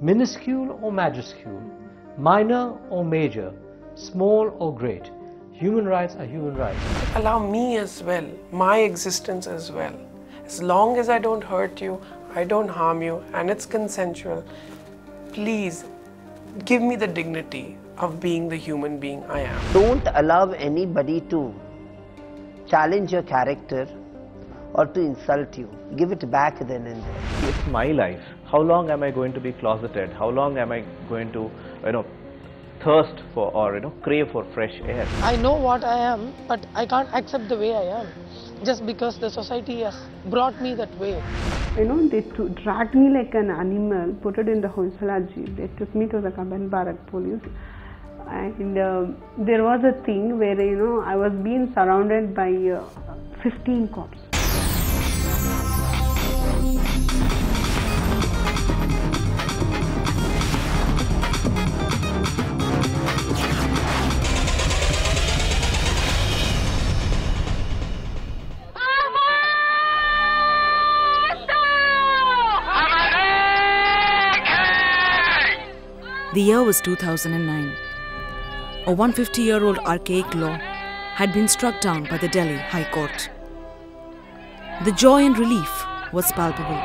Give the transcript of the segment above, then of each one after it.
Minuscule or majuscule, minor or major, small or great, human rights are human rights. Allow me as well, my existence as well. As long as I don't hurt you, I don't harm you, and it's consensual, please give me the dignity of being the human being I am. Don't allow anybody to challenge your character or to insult you. Give it back then and there. It's my life. How long am I going to be closeted? How long am I going to, you know, thirst for or, you know, crave for fresh air? I know what I am, but I can't accept the way I am just because the society has brought me that way. You know, they dragged me like an animal, put it in the Hoysala jeep. They took me to the Cubbon Park police. And uh, there was a thing where, you know, I was being surrounded by uh, 15 cops. The year was 2009. A 150 year old archaic law had been struck down by the Delhi High Court. The joy and relief was palpable.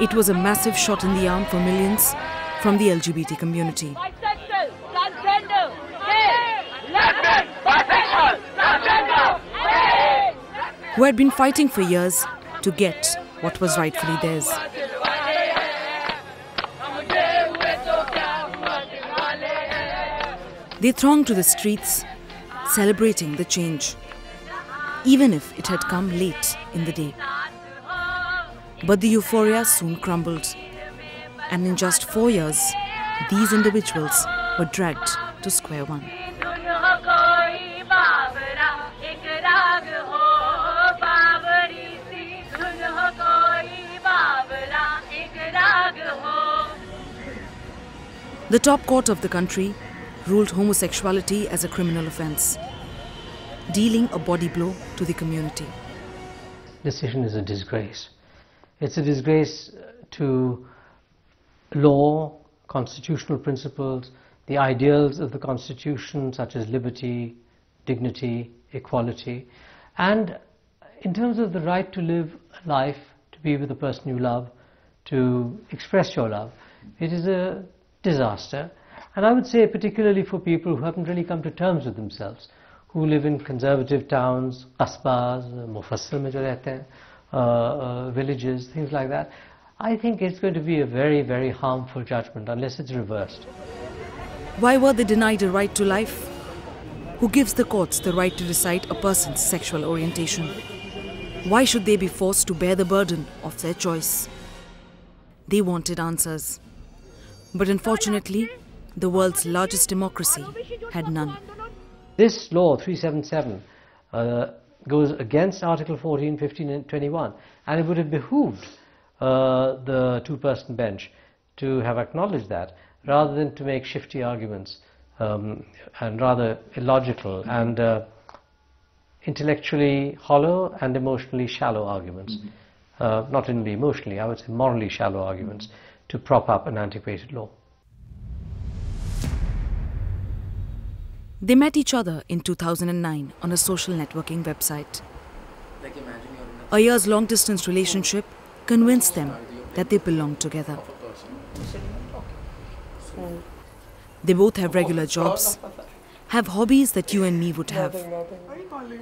It was a massive shot in the arm for millions from the LGBT community. Who had been fighting for years to get what was rightfully theirs. They thronged to the streets, celebrating the change, even if it had come late in the day. But the euphoria soon crumbled, and in just four years, these individuals were dragged to square one. The top court of the country ruled homosexuality as a criminal offense, dealing a body blow to the community. Decision is a disgrace. It's a disgrace to law, constitutional principles, the ideals of the Constitution, such as liberty, dignity, equality, and in terms of the right to live a life, to be with the person you love, to express your love, it is a disaster. And I would say, particularly for people who haven't really come to terms with themselves, who live in conservative towns, qasbas, mufassal mein uh, uh, villages, things like that, I think it's going to be a very, very harmful judgment unless it's reversed. Why were they denied a right to life? Who gives the courts the right to decide a person's sexual orientation? Why should they be forced to bear the burden of their choice? They wanted answers. But unfortunately, the world's largest democracy had none. This law, 377, uh, goes against Article 14, 15, and 21, and it would have behooved uh, the two person bench to have acknowledged that rather than to make shifty arguments um, and rather illogical and uh, intellectually hollow and emotionally shallow arguments. Uh, not only emotionally, I would say morally shallow arguments to prop up an antiquated law. They met each other in 2009 on a social networking website. A year's long distance relationship convinced them that they belonged together. They both have regular jobs, have hobbies that you and me would have,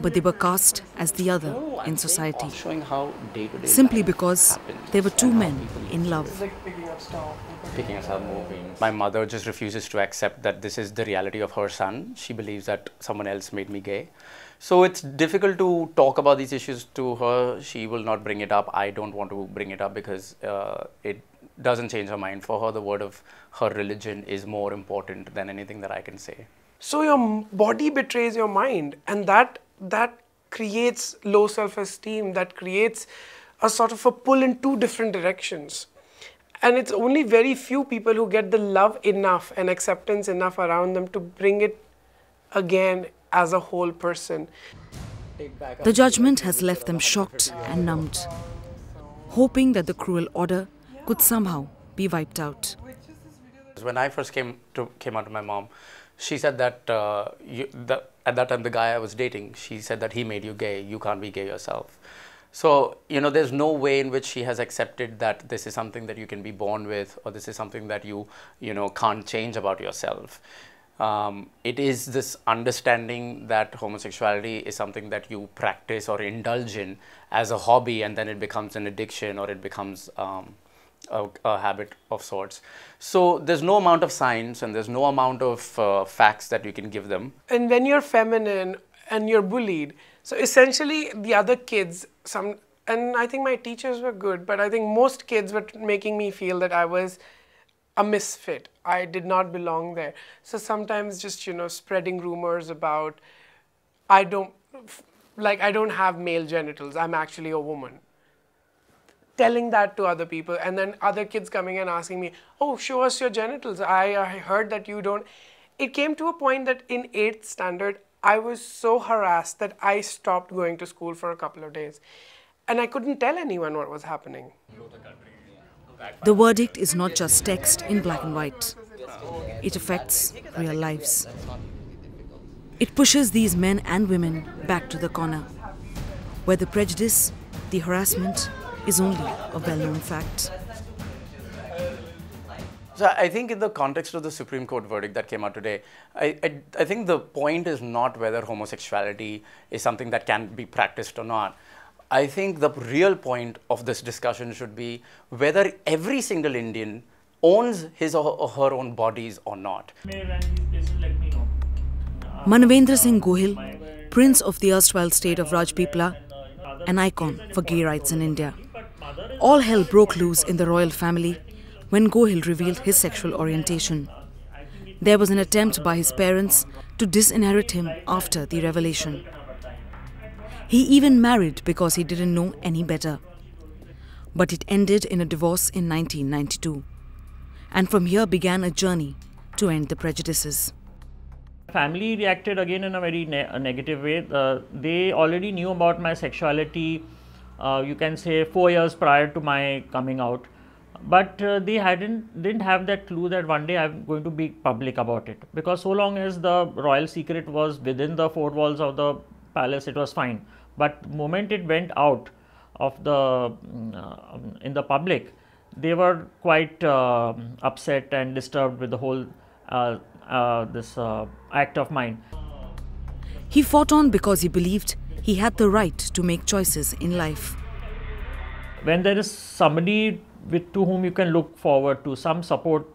but they were cast as the other in society simply because they were two men in love. My mother just refuses to accept that this is the reality of her son. She believes that someone else made me gay. So it's difficult to talk about these issues to her. She will not bring it up. I don't want to bring it up because uh, it doesn't change her mind. For her, the word of her religion is more important than anything that I can say. So your body betrays your mind, and that that creates low self-esteem. That creates a sort of a pull in two different directions. And it's only very few people who get the love enough and acceptance enough around them to bring it again as a whole person. The judgment has left them shocked and numbed, hoping that the cruel order could somehow be wiped out. When I first came to came out to my mom, she said that, uh, you, the, at that time the guy I was dating, she said that he made you gay. You can't be gay yourself. So you know, there's no way in which she has accepted that this is something that you can be born with, or this is something that you you know can't change about yourself. Um, it is this understanding that homosexuality is something that you practice or indulge in as a hobby, and then it becomes an addiction or it becomes um, a, a, habit of sorts. So there's no amount of science and there's no amount of uh, facts that you can give them. And when you're feminine and you're bullied, so essentially the other kids, some, and I think my teachers were good, but I think most kids were making me feel that I was a misfit. I did not belong there. So sometimes just, you know, spreading rumors about I don't, like, I don't have male genitals. I'm actually a woman telling that to other people. And then other kids coming and asking me oh show us your genitals. I, I heard that you don't. It came to a point that in 8th standard i was so harassed that i stopped going to school for a couple of days. And i couldn't tell anyone what was happening. The verdict is not just text in black and white. It affects real lives. It pushes these men and women back to the corner. Where the prejudice the harassment is only a well-known fact. So I think in the context of the Supreme Court verdict that came out today, I, I, I, think the point is not whether homosexuality is something that can be practiced or not. I think the real point of this discussion should be whether every single Indian owns his or her own bodies or not. Manavendra Singh Gohil, Prince of the erstwhile state of Rajpipla, an icon for gay rights in India. All hell broke loose in the royal family when Gohil revealed his sexual orientation. There was an attempt by his parents to disinherit him after the revelation. He even married because he didn't know any better. But it ended in a divorce in 1992. And from here began a journey to end the prejudices. Family reacted again in a very ne negative way. Uh, they already knew about my sexuality you can say four years prior to my coming out. But uh, they hadn't didn't have that clue that one day i'm going to be public about it. Because so long as the royal secret was within the four walls of the palace it was fine. But moment it went out of the mm, uh, in the public they were quite uh, upset and disturbed with the whole uh, uh, this act of mine. He fought on because he believed he had the right to make choices in life. When there is somebody with to whom you can look forward to some support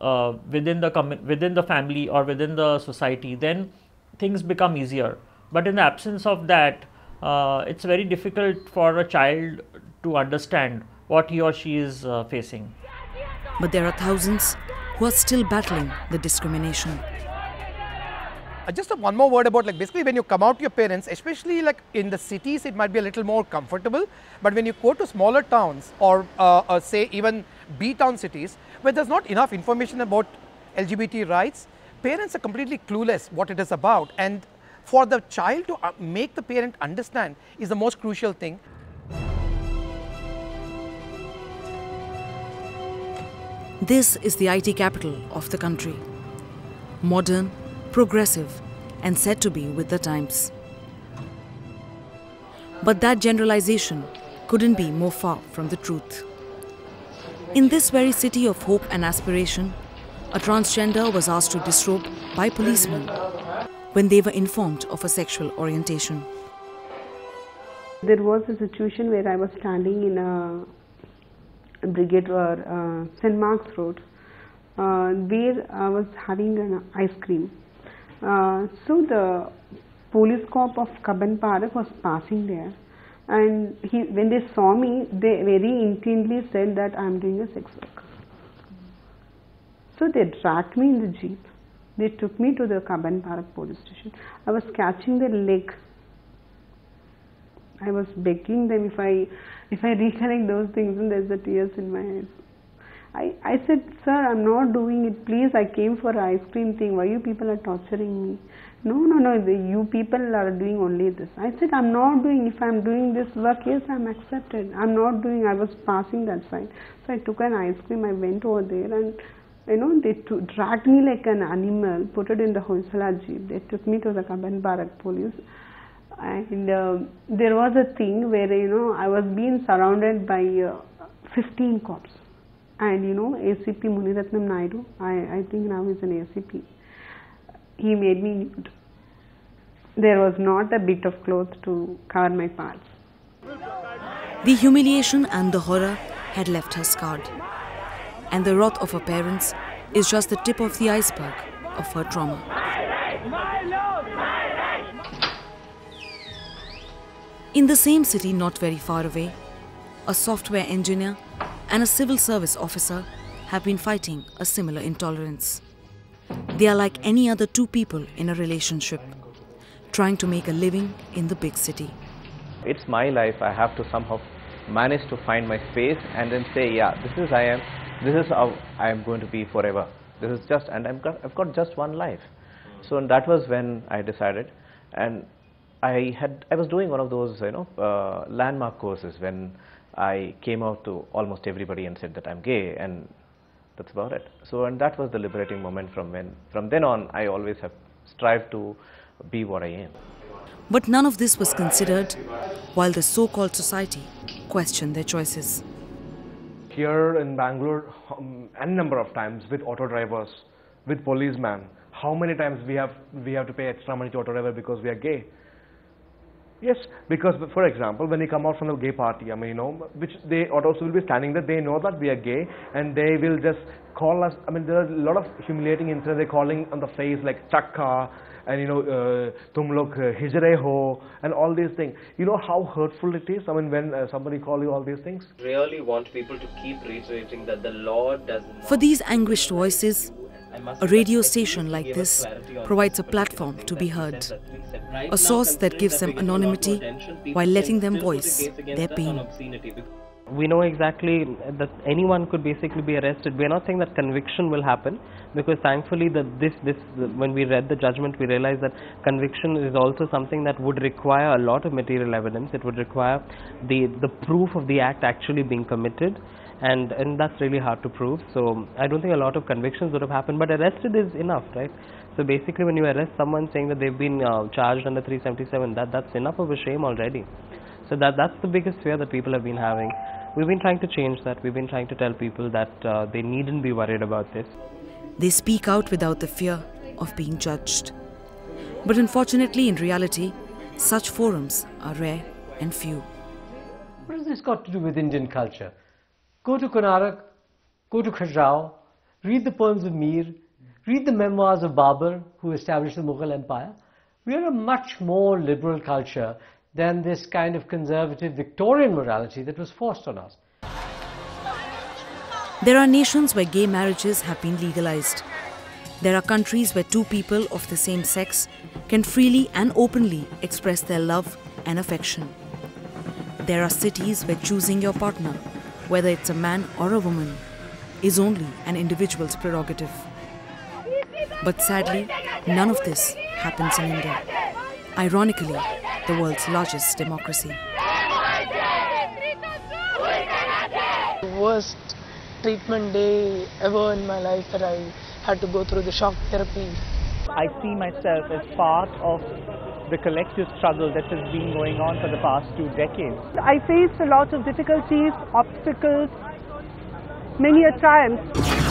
uh, within the within the family or within the society, then things become easier. But in the absence of that, uh, it's very difficult for a child to understand what he or she is uh, facing. But there are thousands who are still battling the discrimination. Uh, just one more word about like basically when you come out to your parents, especially like in the cities, it might be a little more comfortable. But when you go to smaller towns or uh, uh, say even B town cities where there's not enough information about LGBT rights, parents are completely clueless what it is about. And for the child to uh, make the parent understand is the most crucial thing. This is the IT capital of the country. Modern, progressive, and said to be with the times. But that generalization couldn't be more far from the truth. In this very city of hope and aspiration, a transgender was asked to disrobe by policemen when they were informed of a sexual orientation. There was a situation where I was standing in a brigade or uh, St. Mark's Road, uh, where I was having an ice cream uh, so the police cop of Cubbon Park was passing there and he, when they saw me, they very intently said that I am doing a sex work. So they dragged me in the jeep. They took me to the Cubbon Park police station. I was catching their leg. I was begging them if I, if I recollect those things and there's the tears in my eyes. I, I said, sir, I'm not doing it. Please, I came for ice cream thing. Why you people are torturing me? No, no, no, the, you people are doing only this. I said, I'm not doing, if I'm doing this work, yes, I'm accepted. I'm not doing, I was passing that side. So I took an ice cream, I went over there and, you know, they took, dragged me like an animal, put it in the Hoysala jeep. They took me to the Cubbon Park police. And uh, there was a thing where, you know, I was being surrounded by uh, 15 cops. And, you know, ACP Muniratnam Naidu, I, I think now he's an ACP he made me nude. There was not a bit of cloth to cover my parts. The humiliation and the horror had left her scarred. And the wrath of her parents is just the tip of the iceberg of her trauma. In the same city, not very far away, a software engineer and a civil service officer have been fighting a similar intolerance. They are like any other two people in a relationship, trying to make a living in the big city. It's my life. I have to somehow manage to find my space and then say, yeah, this is I am. This is how I am going to be forever. This is just, and I've got, I've got just one life. So that was when I decided, and I had, I was doing one of those, you know, uh, landmark courses when I came out to almost everybody and said that I'm gay, and that's about it. So, and that was the liberating moment from when, from then on, I always have strived to be what I am. But none of this was considered while the so called society questioned their choices. Here in Bangalore, um, n number of times with auto drivers, with policemen, how many times we have we have to pay extra money to auto driver because we are gay. Yes, because for example, when they come out from the gay party, I mean, you know, which they also will be standing there, they know that we are gay, and they will just call us. I mean, there are a lot of humiliating incidents. They're calling on the face like chakka, and you know, uh, tum log hijre ho, and all these things. You know how hurtful it is. I mean, when uh, somebody call you all these things. Really want people to keep reiterating that the law does. For these anguished voices, a radio station like this provides a platform to be heard, a source that gives them anonymity while letting them voice their pain. We know exactly that anyone could basically be arrested. We are not saying that conviction will happen because thankfully that this, this, when we read the judgment we realized that conviction is also something that would require a lot of material evidence. It would require the, the proof of the act actually being committed and and that's really hard to prove. So I don't think a lot of convictions would have happened, but arrested is enough, right? So basically, when you arrest someone saying that they've been uh, charged under 377, that that's enough of a shame already. So that that's the biggest fear that people have been having. We've been trying to change that. We've been trying to tell people that uh, they needn't be worried about this. They speak out without the fear of being judged. But unfortunately, in reality, such forums are rare and few. What has this got to do with Indian culture? Go to Konark, go to Khajuraho, read the poems of Mir, read the memoirs of Babur, who established the Mughal Empire. We are a much more liberal culture than this kind of conservative Victorian morality that was forced on us. There are nations where gay marriages have been legalized. There are countries where two people of the same sex can freely and openly express their love and affection. There are cities where choosing your partner whether it's a man or a woman, is only an individual's prerogative. But sadly, none of this happens in India. Ironically, the world's largest democracy. Worst treatment day ever in my life that I had to go through the shock therapy. I see myself as part of the collective struggle that has been going on for the past two decades. I faced a lot of difficulties, obstacles, many a triumph.